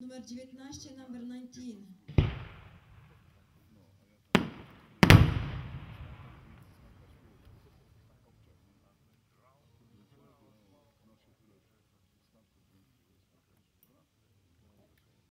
Numer 19, number 19.